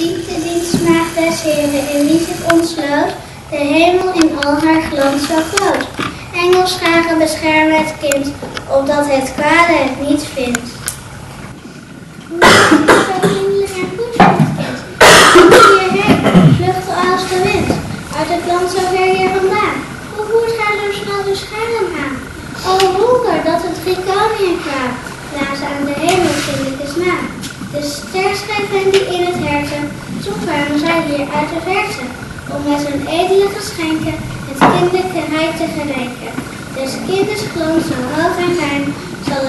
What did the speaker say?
Ziet de dienstmaagd des Heren in wie zich ontsloot, de hemel in al haar glans zo groot. Engelscharen beschermen het kind, opdat het kwade het niet vindt. Als de wind, uit het land zo ver hier vandaan. Hoe voert gij zo snel de scherm aan? O wonder dat het drie koningen kwaad, lazen aan de hemel is naam. De ster schijnt hen die in het herten, zo kwamen zij hier uit de verte, om met hun edele geschenken het kinderlijke rijk te gedenken. Des kindes glans zo hoog en fijn, zal